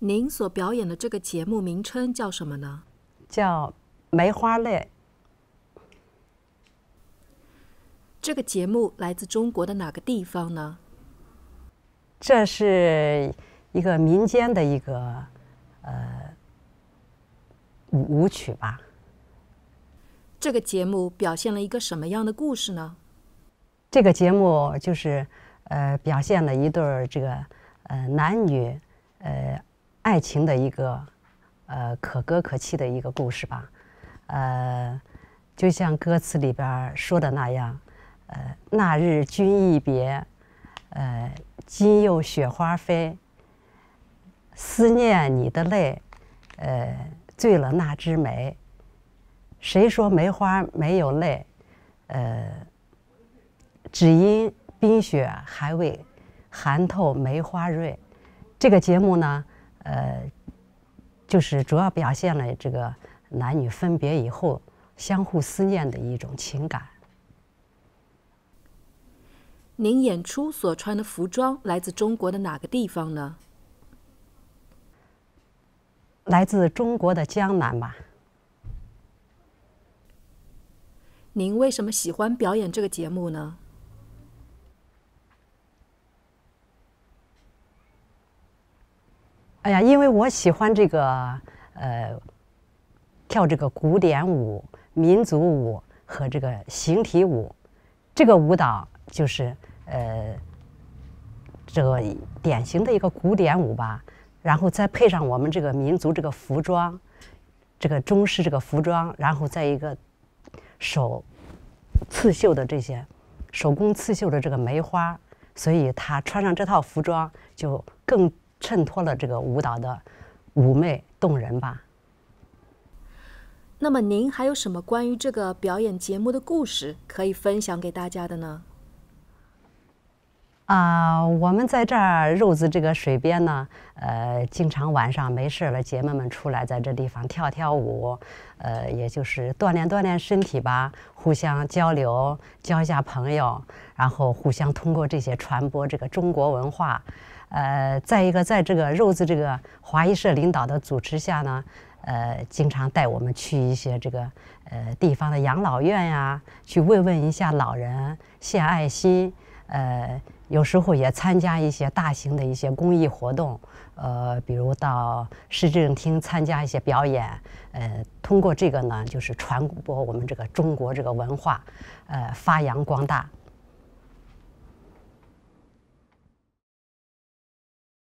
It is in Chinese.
您所表演的这个节目名称叫什么呢？叫梅花泪。这个节目来自中国的哪个地方呢？这是一个民间的一个呃舞舞曲吧。这个节目表现了一个什么样的故事呢？这个节目就是呃表现了一对儿这个呃男女呃爱情的一个呃可歌可泣的一个故事吧。呃，就像歌词里边说的那样，呃，那日君一别，呃，今又雪花飞。思念你的泪，呃，醉了那枝梅。谁说梅花没有泪？呃，只因冰雪还未寒透梅花蕊。这个节目呢，呃，就是主要表现了这个男女分别以后相互思念的一种情感。您演出所穿的服装来自中国的哪个地方呢？来自中国的江南吧。您为什么喜欢表演这个节目呢？哎呀，因为我喜欢这个呃，跳这个古典舞、民族舞和这个形体舞，这个舞蹈就是呃，这个典型的一个古典舞吧。然后再配上我们这个民族这个服装，这个中式这个服装，然后再一个手刺绣的这些手工刺绣的这个梅花，所以他穿上这套服装就更衬托了这个舞蹈的妩媚动人吧。那么您还有什么关于这个表演节目的故事可以分享给大家的呢？啊，我们在这儿肉子这个水边呢，呃，经常晚上没事了，姐妹们出来在这地方跳跳舞，呃，也就是锻炼锻炼身体吧，互相交流，交一下朋友，然后互相通过这些传播这个中国文化。呃，再一个，在这个肉子这个华谊社领导的主持下呢，呃，经常带我们去一些这个呃地方的养老院呀，去慰问一下老人，献爱心，呃。有时候也参加一些大型的一些公益活动，呃，比如到市政厅参加一些表演，呃，通过这个呢，就是传播我们这个中国这个文化，呃，发扬光大。